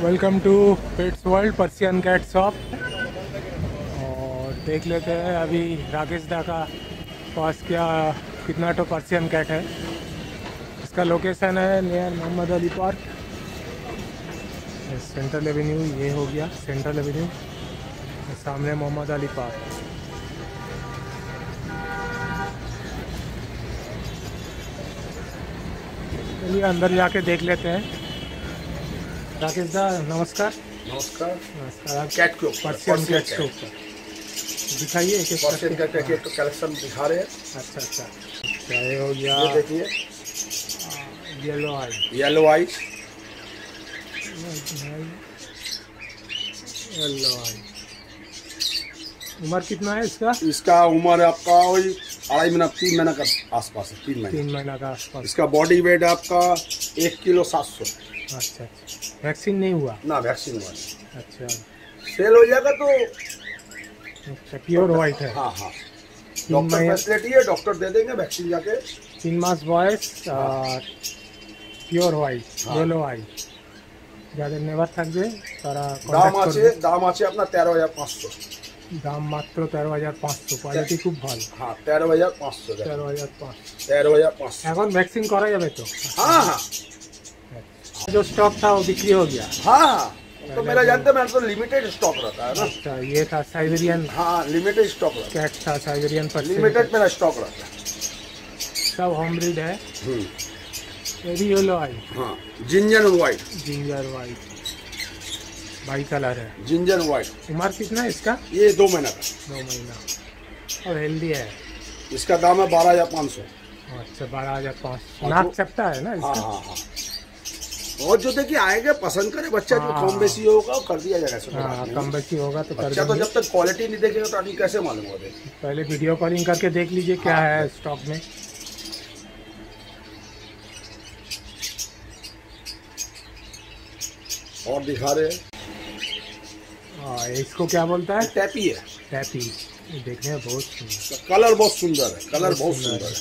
Welcome to pets world Persian cat shop और देख लेते हैं अभी राकेश दा का पास क्या, कितना तो पर्सियन कैट है। इसका लोकेशन है near Mohammed Ali park central avenue ये हो गया सेंट्रल एवेन्यू सामने मोहम्मद अली पार्क चलिए अंदर जाके देख लेते हैं। राकेश दा नमस्कार। नमस्कार। नमस्कार आप कैट के ऊपर कैट के ऊपर। दिखाइए एक एक पर्सियन करके। कैट का कलेक्शन दिखा रहे हैं। अच्छा अच्छा। अच्छा ये हो गया? ये देखिए। Yellow eye yellow eyes yellow eye उम्र कितना है इसका? इसका उम्र आपका वही अढ़ाई महीना तीन महीना का आसपास है तीन महीने। तीन महीना का आसपास। इसका बॉडी वेट आपका एक किलो सात सौ। अच्छा अच्छा। ভ্যাকসিন নেই हुआ ना वैक्सीन हुआ अच्छा सेल हो जाएगा तो अच्छा प्योर वाइट है हाँ हाँ डॉक्टर फैसिलिटी है डॉक्टर दे देंगे वैक्सीन जाके तीन मास boys pure white yellow white যাদের নেবার থাকবে তারা দাম আছে দাম আছে আপনার তেরো হাজার পাঁচশো। দাম মাত্র তেরো হাজার পাঁচশো। কোয়ালিটি খুব ভালো। হ্যাঁ তেরো হাজার পাঁচশো। তেরো হাজার পাঁচশো। তেরো হাজার পাঁচশো। এখন ভ্যাকসিন করা যাবে তো? হ্যাঁ হ্যাঁ। जो स्टॉक था वो बिक्री हो गया। हाँ हाँ तो मेरा जानते हैं मेरा तो लिमिटेड स्टॉक रहता है ना। अच्छा ये था साइबेरियन हाँ लिमिटेड स्टॉक कैट था साइबेरियन पर लिमिटेड मेरा स्टॉक रहता है। सब होम ब्रीड है। हम्म, ये भी येलो आई हाँ ginger white ginger white bi colour है। जिंजर व्हाइट उम्र कितना है इसका? ये दो महीना का। दो महीना। और हेल्दी है। इसका दाम है बारह हज़ार पाँच सौ। अच्छा बारह हज़ार पाँच सौ। नाक चपटा है ना इसका? हाँ हाँ हाँ। और जो देखिए आएगा पसंद करे बच्चा जो हाँ। कम बेसी होगा वो कर दिया जाएगा कोई हाँ कम बेसी होगा तो बच्चा तो जब तक क्वालिटी नहीं देखेगा तो आदमी कैसे मालूम होगा पहले वीडियो कॉलिंग करके देख लीजिए क्या हाँ। है स्टॉक में। और दिखा रहे हैं। इसको क्या बोलता है? टैपी है। टैपी देखने में बहुत सुंदर। कलर बहुत सुंदर है कलर बहुत सुंदर है।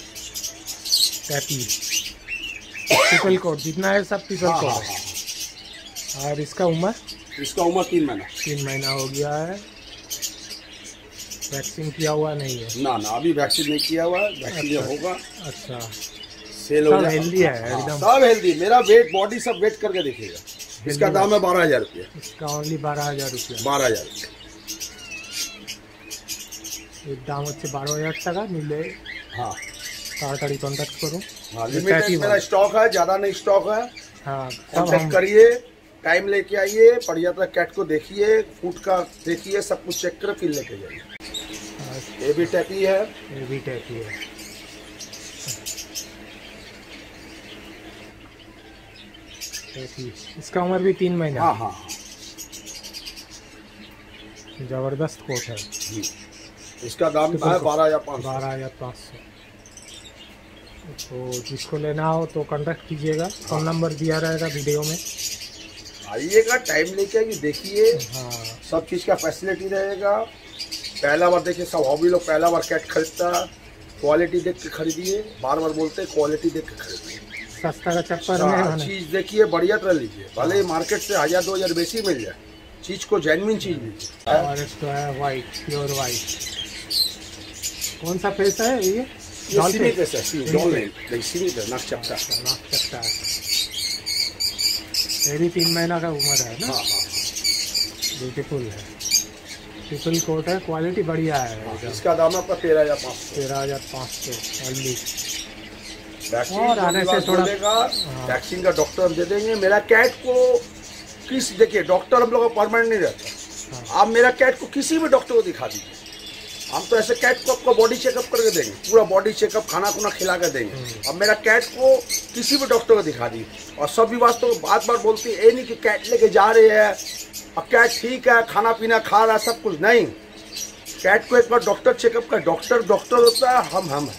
टैपी पीपल कोट जितना है सब पीपल हाँ हाँ कोट हाँ है और इसका उम्र इसका उम्र तीन महीना तीन महीना हो गया है वैक्सीन किया हुआ नहीं है ना ना अभी वैक्सीन नहीं किया हुआ है वैक्सीन जब अच्छा। होगा अच्छा सेल हो सब जाएगा healthy है, हाँ, एकदम। सब हेल्दी मेरा वेट बॉडी सब वेट करके देखिएगा इसका Healthy दाम है बारह हजार रुपये इसका ओनली बारह হাজার রুপিয়া बारह हजार এর দাম হচ্ছে বারো হাজার টাকা নিলে हाँ ताड़ाताड़ी कॉन्टेक्ट करो। लिमिटेड स्टॉक है ज़्यादा नहीं स्टॉक है। हाँ कॉन्टेक्ट करिए टाइम लेके आइए पड़ियात्रा कैट को देखिए फूट का देखिए सब कुछ चेक कर फिर लेके जाइए। अच्छा। ये भी टैपी है। ये भी टैपी है। टैपी इसका उम्र भी तीन महीना। हाँ हाँ। ज़बरदस्त कोट है। जी। इसका दाम है बारह या पाँच बारह या पाँच सौ। तो जिसको लेना हो तो कांटेक्ट कीजिएगा। फ़ोन नंबर दिया रहेगा वीडियो में। आइएगा टाइम लेके आइए देखिए। हाँ। सब चीज़ का फैसिलिटी रहेगा। पहला बार देखिए सब हॉबी लोग पहला बार कैट खरीदता। है क्वालिटी देख के खरीदिए। बार बार बोलते हैं क्वालिटी देख के खरीदिए। सस्ता का चक्कर में हाँ, है चीज़ देखिए बढ़िया तरह लीजिए। भले ही मार्केट से हज़ार दो हज़ार बेसी मिल जाए। चीज़ को जेनविन चीज़ लीजिए। और इसको है वाइट प्योर वाइट कौन सा फेस है ये? भी तीन महीना का उम्र है ना हाँ हाँ ब्यूटीफुल है ट्रिपल कोट है क्वालिटी बढ़िया है इसका दाम आपका तेरह हज़ार पाँच सौ तेरह हज़ार पाँच सौ ओनली वैक्सीन और आने से थोड़ा-। वैक्सीन का डॉक्टर हम दे देंगे। मेरा कैट को किस देखिए डॉक्टर हम लोग का परमानेंट नहीं रहता। हाँ। आप मेरा कैट को किसी भी डॉक्टर को दिखा दीजिए। हम तो ऐसे कैट को आपका बॉडी चेकअप करके देंगे। पूरा बॉडी चेकअप खाना खुना खिला कर देंगे। हम्म। अब मेरा कैट को किसी भी डॉक्टर को दिखा दी। और सब विभाग तो बार बार बोलती है ये नहीं कि कैट लेके जा रहे हैं। और कैट ठीक है खाना पीना खा रहा है सब कुछ। नहीं। कैट को एक बार डॉक्टर चेकअप कर डॉक्टर डॉक्टर होता है हम हम।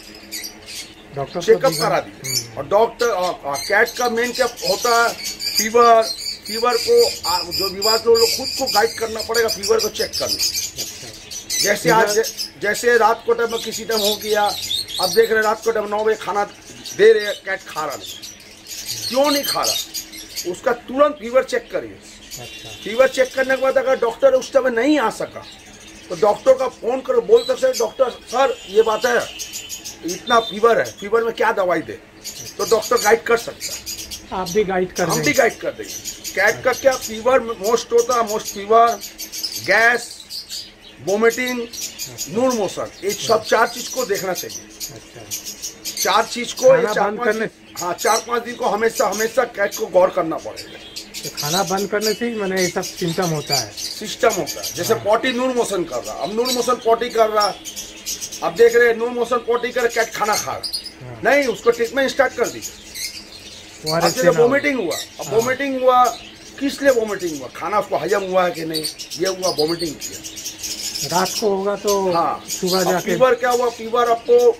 डॉक्टर चेकअप करा दी। और डॉक्टर और, और कैट का मेन क्या होता है फीवर फीवर को जो विवाद लोग लोग खुद को गाइड करना पड़ेगा फीवर को चेक करना। जैसे आज जैसे रात को टाइम किसी टाइम हो गया अब देख रहे रात को टाइम नौ बजे खाना दे रहे कैट खा रहा नहीं। क्यों नहीं खा रहा? उसका तुरंत फीवर चेक करिए। अच्छा। फीवर चेक करने के बाद अगर डॉक्टर उस समय नहीं आ सका तो डॉक्टर का फ़ोन करो बोल सकते डॉक्टर सर ये बात है इतना फीवर है फीवर में क्या दवाई दे? तो डॉक्टर गाइड कर सकता है। आप भी गाइड कर हम भी गाइड कर देंगे। कैट का क्या? फीवर मोस्ट होता है मोस्ट फीवर गैस वोमिटिंग नूर मोशन ये सब चार चीज़ को देखना चाहिए चार चीज़ को चार बंद करने- हाँ चार पाँच दिन को हमेशा हमेशा कैच को गौर करना पड़ेगा तो खाना बंद करने से ही मैंने ये सब सिम्टम होता है। सिस्टम होता है। जैसे हाँ। पॉटी नूर मोशन कर रहा। अब नूर मोशन पॉटी कर रहा। अब देख रहे हैं नूर मोशन पॉटी कर कैट खाना खा रहा। हाँ। नहीं उसको ट्रीटमेंट स्टार्ट कर दी। वोमिटिंग हुआ। अब वोमिटिंग हुआ किस लिए वोमिटिंग हुआ? खाना उसको हजम हुआ है कि नहीं? ये हुआ वोमिटिंग किया। रात को होगा तो हाँ। सुबह जाके फीवर क्या हुआ? फीवर आपको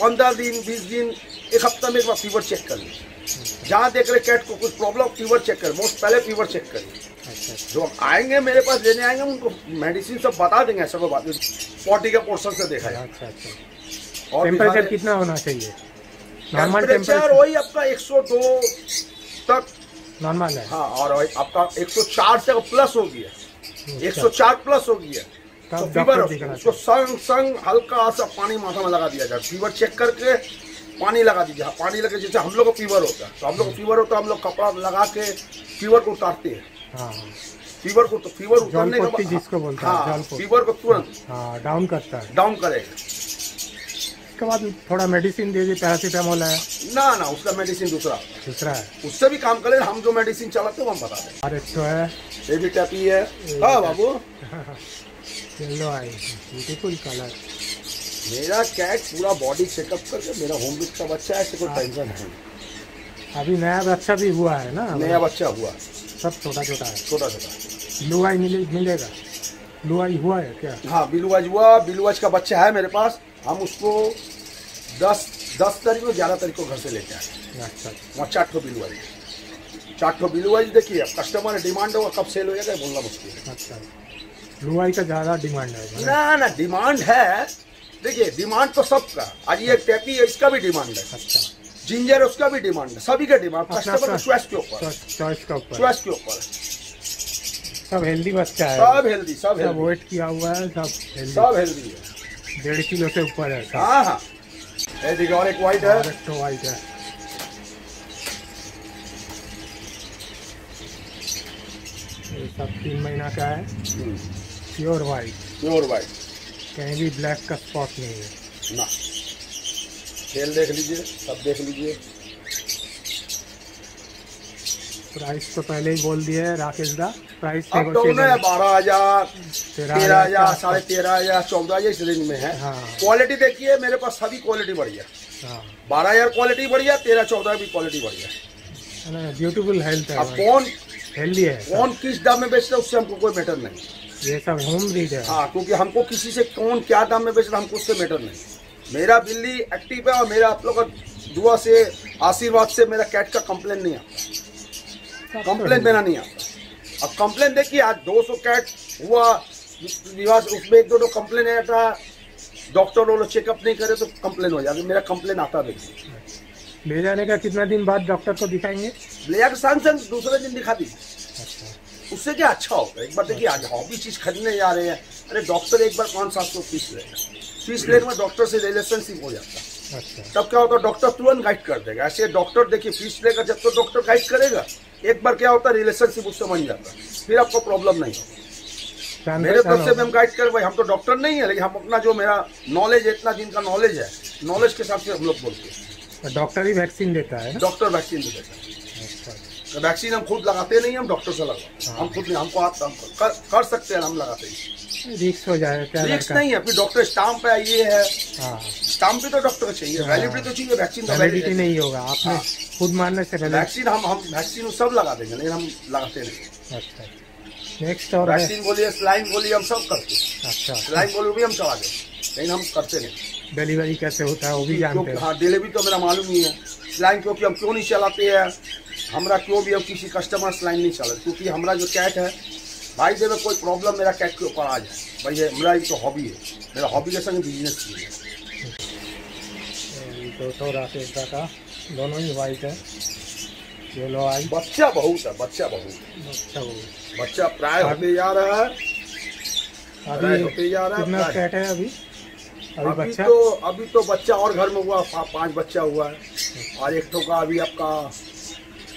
पंद्रह दिन बीस दिन एक हफ़्ता में एक बार फीवर चेक कर लीजिए जहाँ देख रहे कैट को कुछ प्रॉब्लम फीवर चेक कर मोस्ट पहले फीवर चेक करिए अच्छा अच्छा। जो आएँगे मेरे पास लेने आएँगे उनको मेडिसिन सब बता देंगे ऐसा कोई बात नहीं। पॉटी के पोर्शन से देखा जाए। अच्छा अच्छा। और टेम्परेचर कितना होना चाहिए? नॉर्मल टेम्परेचर वही आपका 102 तक। नॉर्मल है। हाँ और आपका 104 से प्लस हो गया। 104 प्लस हो गया। तो फीवर उसको संग संग हल्का सा पानी माथा में लगा दिया जाए फीवर चेक करके पानी लगा दीजिए हाँ, पानी लगे जैसे हम लोग को फीवर होता है। तो हम लोग को फीवर होता है हम लोग कपड़ा लगा के फीवर को उतारते हैं। हाँ। फीवर को तो फीवर उतारने के जिसको बोलते हैं, हाँ फीवर को तुरंत। हाँ डाउन करता है। डाउन करेगा। उसके बाद थोड़ा मेडिसिन दे दी पैरासीटामोल है। ना ना उसका मेडिसिन दूसरा। दूसरा है। उससे भी काम करें हम जो मेडिसिन चलाते हैं वो हम बता दें तो है। बेबी टैपी है। हाँ बाबू। येलो आई ब्यूटीफुल कलर मेरा कैट पूरा बॉडी चेकअप करके मेरा होम बिट का बच्चा है ऐसे कोई टेंशन है नहीं। अभी नया बच्चा भी हुआ है ना? नया बच्चा हुआ सब छोटा छोटा है। छोटा छोटा ब्लू आई मिले मिलेगा? ब्लू आई हुआ है क्या? हाँ बिलुआज हुआ बिलुआज का बच्चा है मेरे पास। हम उसको दस दस तारीख को ग्यारह तारीख को घर से लेके आए। अच्छा। वहाँ चार ठो बिलुआज चार ठो बिलुआज देखिए अब कस्टमर डिमांड होगा कब सेल हो जाएगा बोलना मुश्किल है। अच्छा। ब्लू आई का ज़्यादा डिमांड है ना ना डिमांड है। देखिए डिमांड तो सबका। आज ये टैपी है इसका भी डिमांड है। अच्छा। जिंजर उसका भी डिमांड है। सभी का डिमांड कस्टमर चॉइस के ऊपर। चॉइस का ऊपर। चॉइस के ऊपर। सब हेल्दी बच्चा है। सब हेल्दी सब सब हेल्दी वेट किया हुआ है सब हेल्दी सब हेल्दी है। डेढ़ किलो से ऊपर है हाँ हाँ। ये देखिए और एक व्हाइट है। एक तो वाइट है। ये सब तीन महीना का है। Pure white. प्योर व्हाइट कहीं भी ब्लैक का स्पॉट नहीं है। ना। खेल देख लीजिए सब देख लीजिए। प्राइस तो पहले ही बोल दिया है राकेश दा। प्राइस अब तो बारह हज़ार तेरह हज़ार साढ़े तेरह हज़ार चौदह हज़ार इस रेंज में है। हाँ। क्वालिटी देखिए मेरे पास सभी क्वालिटी बढ़िया हाँ। बारह हज़ार क्वालिटी बढ़िया तेरह चौदह भी क्वालिटी बढ़िया ब्यूटीफुल हेल्थ अब है कौन हेल्दी है। कौन किस दाम में बेच रहा है उससे हमको कोई मैटर नहीं। ये सब होम ब्रीड है। हाँ क्योंकि हमको किसी से कौन क्या दाम में बेच रहा हमको उससे मैटर नहीं। मेरा बिल्ली एक्टिव है और मेरा आप लोग का दुआ से आशीर्वाद से मेरा कैट का कंप्लेन नहीं आता। कंप्लेन देना नहीं आता। अब कंप्लेन देखिए आज 200 कैट हुआ विवाह उसमें एक दो दो कंप्लेन आया था। डॉक्टर लोग चेकअप नहीं करे तो कंप्लेन हो जाती मेरा कंप्लेन आता देखिए ले जाने का कितना दिन बाद डॉक्टर को दिखाएँगे? ले जाकर सांग सांग दूसरे दिन दिखा दी अच्छा। उससे क्या अच्छा होगा? एक बार देखिए आज हॉबी चीज़ खरीदने जा रहे हैं। अरे डॉक्टर एक बार पाँच सात सौ फ़ीस लेगा फ़ीस लेने में डॉक्टर से रिलेशनशिप हो जाता। है अच्छा। तब क्या होता है डॉक्टर तुरंत गाइड कर देगा। ऐसे डॉक्टर देखिए फ़ीस लेगा जब तो डॉक्टर गाइड करेगा एक बार क्या होता है रिलेशनशिप उससे बन जाता। है फिर आपको प्रॉब्लम नहीं होगा। मेरे तरफ़ से हम गाइड कर भाई हम तो डॉक्टर नहीं है लेकिन हम अपना जो मेरा नॉलेज है इतना दिन का नॉलेज है नॉलेज के हिसाब से हम लोग बोलते हैं। डॉक्टर ही वैक्सीन देता है डॉक्टर वैक्सीन भी देता है। वैक्सीन हम खुद लगाते नहीं हम डॉक्टर से लगाते हैं। हम खुद नहीं हमको आप कर, कर सकते हैं हम लगाते हैं। रिक्स हो जाएगा रिक्स नहीं है फिर डॉक्टर स्टाम्प है ये है। हाँ। स्टाम्प भी तो डॉक्टर को चाहिए हाँ। वैलिडिटी तो चाहिए वैक्सीन का वैलिडिटी वैलिडिटी नहीं होगा आपने हाँ। खुद मारने से पहले वैक्सीन हम हम वैक्सीन सब लगा देंगे लेकिन हम लगाते नहीं। अच्छा। नेक्स्ट और वैक्सीन बोलिए स्लाइन बोलिए हम सब करते हैं। अच्छा। स्लाइन बोलिए भी हम चला दें लेकिन हम करते नहीं। डिलीवरी कैसे होता है वो भी जानते हैं। हाँ डिलीवरी तो मेरा मालूम ही है। स्लाइन क्योंकि हम क्यों नहीं चलाते हैं? हमरा क्यों भी हम किसी कस्टमर से लाइन नहीं चलाते क्योंकि हमारा जो कैट है भाई जब कोई प्रॉब्लम मेरा कैट के ऊपर आ जाए। भाई ये मेरा ये तो हॉबी है। मेरा हॉबी के संग बिज़नेस भी है। दो सौ राकेश का दोनों ही वाइट है। ये लो आई। बच्चा बहुत है बच्चा बहुत है। अच्छा वो बच्चा प्राय होते जा रहा है। अभी होते जा रहा है कैट है अभी? अभी अभी बच्चा? तो अभी तो बच्चा और घर में हुआ पाँच बच्चा हुआ है। और एक ठो का अभी आपका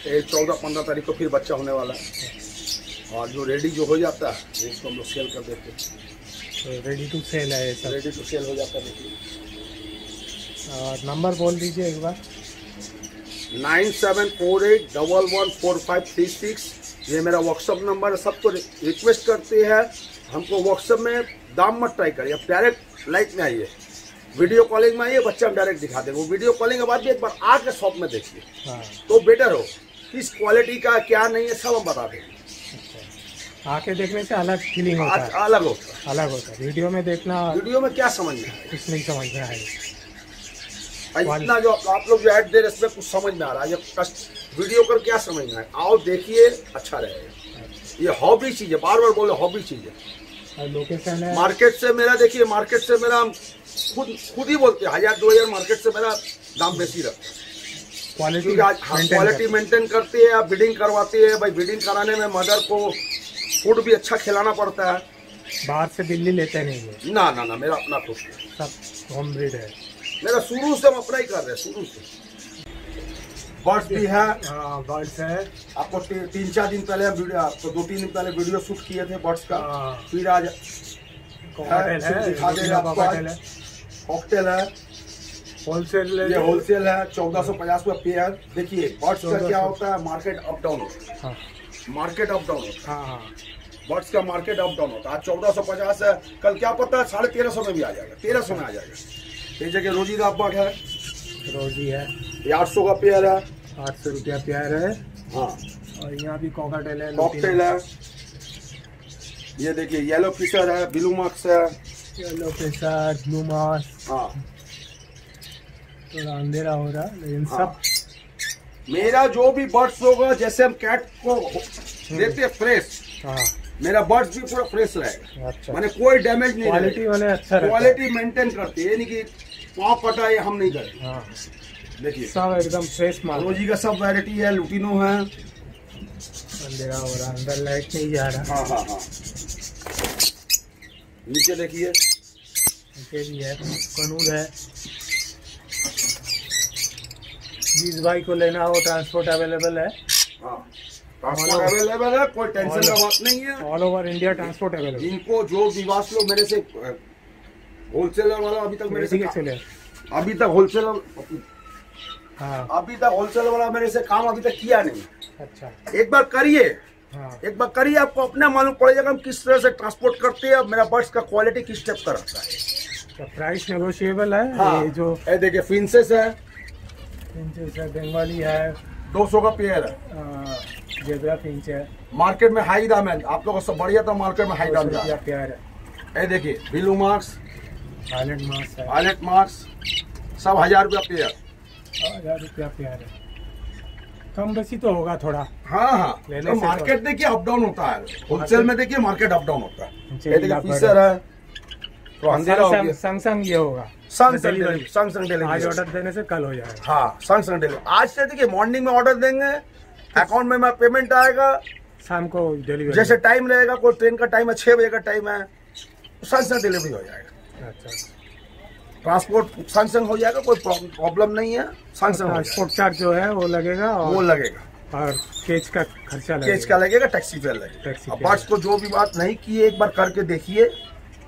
चौदह पंद्रह तारीख को फिर बच्चा होने वाला है। और जो रेडी जो हो जाता है उसको हम लोग सेल कर देते हैं। रेडी टू सेल है ये सब। रेडी टू सेल हो जाता है और नंबर बोल दीजिए एक बार। Nine seven four eight double one four five three six ये मेरा व्हाट्सअप नंबर है। सबको रिक्वेस्ट करते हैं। हमको व्हाट्सअप में दाम मत ट्राई करिए। आप डायरेक्ट लाइट में आइए। वीडियो कॉलिंग में आइए बच्चा हम डायरेक्ट दिखा देंगे। वो वीडियो कॉलिंग के बाद भी एक बार आके शॉप में देखिए। हाँ। तो बेटर हो। किस क्वालिटी का क्या नहीं है सब हम बता देंगे। अच्छा। आके देखने से अलग फीलिंग होता है। अलग होता है। अलग होता है। वीडियो में देखना वीडियो में क्या समझ में आएगा कुछ नहीं समझ में आएगा इतना जो आप लोग जो ऐड दे रहे हैं इसमें कुछ समझ में आ रहा है। ये वीडियो कर क्या समझ में आएगा आओ देखिए अच्छा रहेगा। ये हॉबी चीज़ है। बार बार बोले हॉबी चीज़ है। लोकेशन है? मार्केट से मेरा देखिए मार्केट से मेरा खुद खुद ही बोलते हैं हज़ार दो हज़ार मार्केट से मेरा दाम बेसी रखता है। क्वालिटी क्वालिटी मेंटेन करते हैं। आप बिडिंग करवाते हैं। भाई बिडिंग कराने में मदर को फ़ूड भी अच्छा खिलाना पड़ता है। बाहर से दिल्ली लेते नहीं है। ना ना ना मेरा अपना नहीं सब होम ब्रीड है। मेरा शुरू से हम अपना ही कर रहे हैं शुरू से। बर्ड्स भी है। हाँ बर्ड्स है। आपको ती, तीन चार दिन पहले हम वीडियो आपको दो तीन दिन पहले वीडियो शूट किए थे बर्ड्स का। हाँ। फिर आज है दे रहे हैं आपको कॉकटेल है। कॉकटेल है। होलसेल ये होलसेल है चौदह सौ पचास रुपया पेयर देखिए बर्ड्स का क्या होता है? मार्केट अप डाउन होता हाँ। है। मार्केट अप डाउन होता हाँ। हाँ है। बर्ड्स का मार्केट अप डाउन होता है? आज चौदह सौ पचास है कल क्या पता है? साढ़े तेरह सौ में भी आ जाएगा। तेरह सौ में आ जाएगा। ये जगह रोजी का बर्ड है? रोजी है। ये आठ सौ का पेयर है। आठ सौ रुपया पेयर है। हाँ। और यहाँ भी कॉकटेल है कॉकटेल है। ये देखिए येलो फिशर है ब्लू मार्क्स है। येलो पेशर ब्लू मास हाँ। थोड़ा अंधेरा हो रहा है लेकिन हाँ। सब मेरा जो भी बर्ड्स होगा जैसे हम कैट को देते फ्रेश हाँ। मेरा बर्ड्स भी पूरा फ्रेश रहेगा। अच्छा। मैंने कोई डैमेज नहीं क्वालिटी वाले अच्छा क्वालिटी मेंटेन करती है यानी कि पाँव कटा ये हम नहीं करेंगे हाँ। देखिए। सब एकदम फ्रेश माल। रोजी का सब वैरायटी है लुटिनो है। अंधेरा हो रहा अंदर लाइट नहीं जा रहा। हाँ हाँ हाँ। नीचे देखिए। नीचे भी है कनूर है। जिस भाई को लेना हो ट्रांसपोर्ट अवेलेबल है। हाँ ट्रांसपोर्ट अवेलेबल है कोई टेंशन का बात नहीं है। All over India transport available जिनको जो विवास लोग मेरे से होलसेलर वाला अभी तक मेरे से है अभी तक होलसेलर हाँ। अभी तक होलसेलर वाला मेरे से काम अभी तक किया नहीं। अच्छा। एक बार करिए। हाँ। एक बार करिए आपको अपने मालूम पड़ेगा हम किस तरह से ट्रांसपोर्ट करते हैं। मेरा बर्ड्स का क्वालिटी किस टाइप का रहता है। प्राइस नेगोशिएबल है? हाँ। ये जो ये देखिए फिंसेस है। फिंचेस है बंगाली है। 200 का पेयर है। जेबरा फिंच है मार्केट में हाई दाम है आप लोगों से बढ़िया तो मार्केट में हाई दो दाम सौ रहा प्यार है। है। ये देखिए ब्लू मार्क्स। हाइलैंड मास है। मार्क्स। सब हज़ार रुपया पेयर हज़ार रुपया प्यार है। कम बेसी तो होगा थोड़ा। हाँ हाँ। लेने तो मार्केट देखिए अप डाउन होता है। होलसेल में देखिए मार्केट अप डाउन होता है। ये देखिए फिशर है। तो अंधेरा हो गया। संग संग ये होगा। संग संग डिलीवरी संग आज ऑर्डर देने से कल हो जाएगा। हाँ संग संग डिलीवरी आज से देखिए मॉर्निंग में ऑर्डर देंगे अकाउंट में पेमेंट आएगा। शाम को डिलीवरी जैसे टाइम रहेगा कोई ट्रेन का टाइम है छह बजे का टाइम है संग संग डिलीवरी हो जाएगा। अच्छा। ट्रांसपोर्ट संग संग हो जाएगा कोई प्रॉब्लम नहीं है संग संग ट्रांसपोर्ट चार्ज जो है वो लगेगा और वो लगेगा। और केज का खर्चा लगेगा केज का लगेगा। टैक्सी फेयर लगेगा। Taxi fare. को जो भी बात नहीं की एक बार करके देखिए।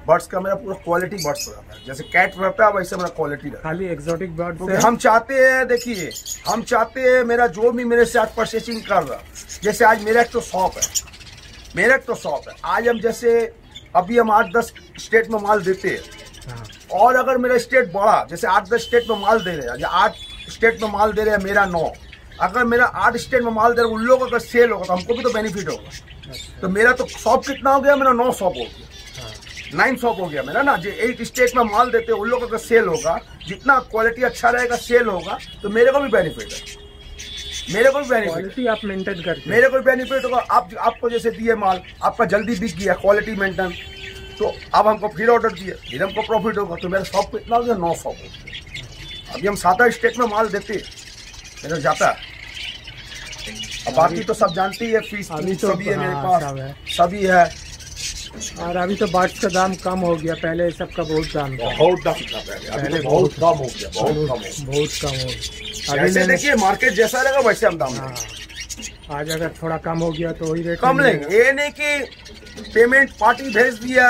बर्ड्स का मेरा पूरा क्वालिटी बर्ड्स रहता है। जैसे कैट रहता है वैसे मेरा क्वालिटी रहता है। खाली एक्सोटिक बर्ड से हम चाहते हैं देखिए हम चाहते हैं मेरा जो भी मेरे से आज परचेसिंग कर रहा जैसे आज मेरा एक तो शॉप है। मेरा एक तो शॉप है। आज हम जैसे अभी हम आठ दस स्टेट में माल देते हैं। हाँ, और अगर मेरा स्टेट बड़ा जैसे आठ दस स्टेट में माल दे रहे हैं आठ स्टेट में माल दे रहे हैं मेरा नौ अगर मेरा आठ स्टेट में माल दे रहे हैं उन लोगों का सेल होगा तो हमको भी तो बेनिफिट होगा। अच्छा। तो मेरा तो शॉप कितना हो गया मेरा नौ शॉप हो गया। नाइन शॉप हो गया मेरा ना। जो एट स्टेट में माल देते हैं उन लोगों का सेल होगा। जितना क्वालिटी अच्छा रहेगा सेल होगा तो मेरे को भी बेनिफिट है। मेरे को भी बेनिफिट आप मेंटेन करते मेरे को भी बेनिफिट होगा। आप आपको जैसे दिए माल आपका जल्दी बिक गया क्वालिटी मेंटेन तो अब हमको फिर ऑर्डर दिए फिर हमको प्रॉफिट होगा तो मेरा शॉप कितना हो गया? नौ शॉप हो गया। अभी हम सात स्टेट में माल देते मेरा जाता है। अब बाकी तो सब जानते ही है फ़ीस तो सभी है मेरे हाँ, पास। सभी है। और अभी तो बर्ड्स का दाम कम हो गया पहले सबका बहुत दाम था। बहुत दाम था पहले अभी पहले तो बहुत कम हो गया बहुत कम हो बहुत बहुत कम हो गया। अभी देखिए मार्केट जैसा रहेगा वैसे हम दाम हाँ। आज अगर थोड़ा कम हो गया तो वही रेट कम लेंगे। ये नहीं कि पेमेंट पार्टी भेज दिया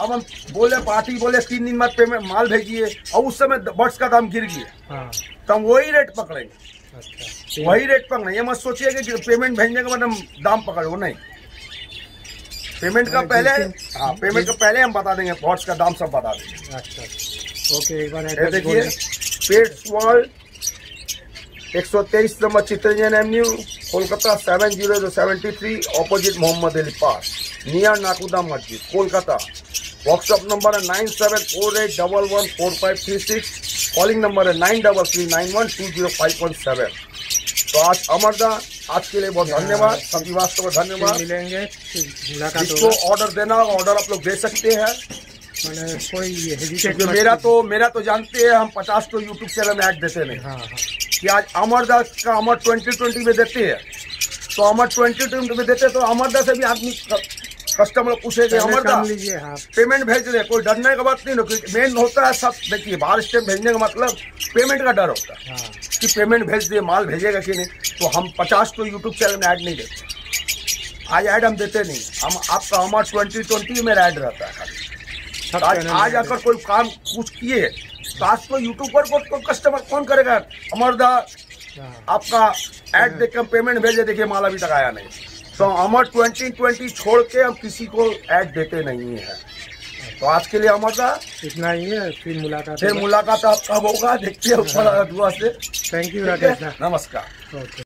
अब हम बोले पार्टी बोले तीन दिन बाद पेमेंट माल भेजिए और उस समय बर्ड्स का दाम गिर गया। हाँ। तो हम वही रेट पकड़ेंगे। अच्छा। वही रेट पकड़ना ये मत सोचिए कि पेमेंट भेजने के बाद हम दाम पकड़ो नहीं। पेमेंट का पहले हाँ। पेमेंट का पहले हम बता देंगे बॉट्स का दाम सब बता देंगे। अच्छा ओके एक बार देखिए pets world 123 number Chittaranjan avenue Kolkata seven zero zero seventy three opposite Mohammed Ali park near Nakhoda Masjid Kolkata. WhatsApp number है nine seven four eight double one four five three six calling number है nine double three nine one two zero five one seven तो आज अमरदा आज के लिए बहुत धन्यवाद सभी वास्तव में धन्यवाद। मिलेंगे इसको जिसको ऑर्डर देना ऑर्डर आप लोग दे सकते हैं। कोई मेरा तो मेरा तो जानते हैं हम पचास तो यूट्यूब चैनल में ऐड देते नहीं। हाँ हाँ। कि आज अमरदास का अमर ट्वेंटी ट्वेंटी में देते हैं। तो अमर ट्वेंटी ट्वेंटी में देते हैं तो अमरदास से भी आदमी कस्टमर पूछे कि पहले अमरदास हाँ पेमेंट भेज रहे कोई डरने का बात नहीं ना क्योंकि मेन होता है सब। देखिए बाहर स्टेप भेजने का मतलब पेमेंट का डर होता है। हाँ। कि पेमेंट भेज दिए माल भेजेगा कि नहीं? तो हम पचास तो यूट्यूब चैनल में ऐड नहीं देते। आज ऐड हम देते नहीं। हम आपका अमर ट्वेंटी ट्वेंटी में ऐड रहता है खाली। आज आज अगर कोई काम कुछ किए तो आज तो यूट्यूब पर को, कस्टमर कौन करेगा? अमरदा हाँ। आपका एड देख के पेमेंट भेजे देखिए माल अभी तक आया नहीं। तो अमर ट्वेंटी ट्वेंटी छोड़ के हम किसी को ऐड देते नहीं है। तो आज के लिए अमर का इतना ही है फिर मुलाकात फिर मुलाकात आपका कब होगा देखिए हैं। ऊपर दुआ से। थैंक यू राकेश नमस्कार। ओके